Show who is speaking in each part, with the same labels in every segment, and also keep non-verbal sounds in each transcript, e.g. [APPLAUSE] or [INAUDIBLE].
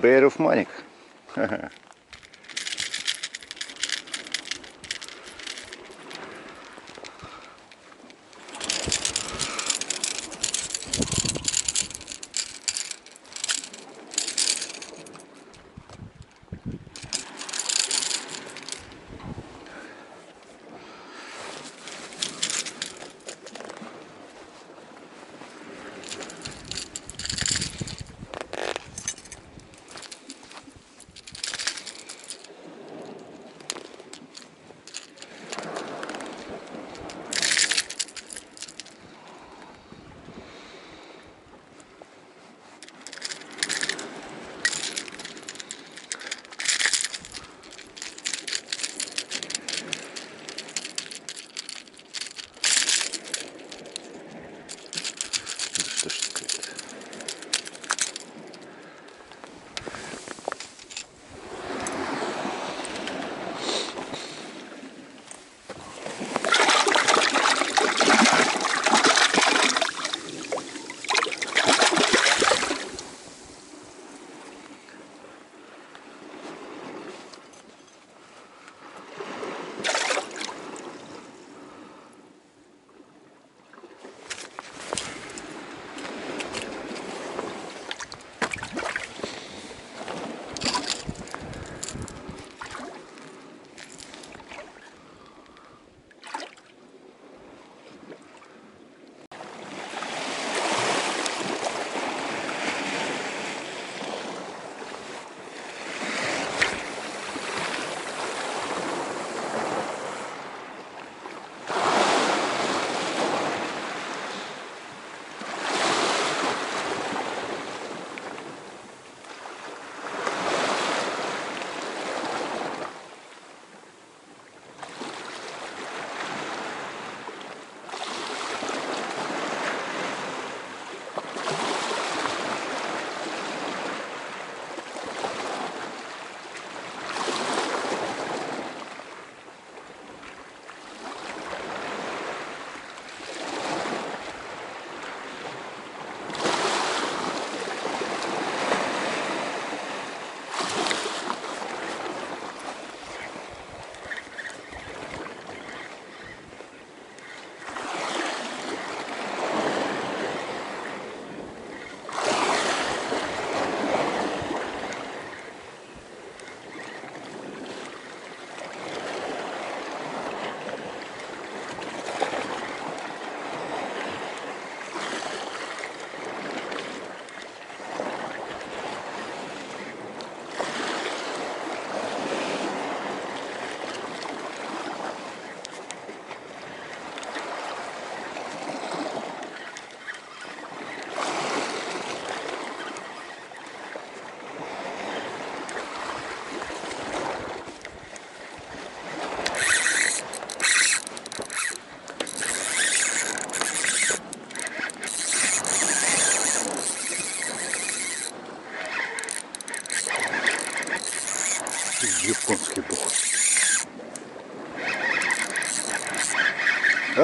Speaker 1: Bear of Manic. [LAUGHS]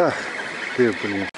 Speaker 1: Ах, ты, блин.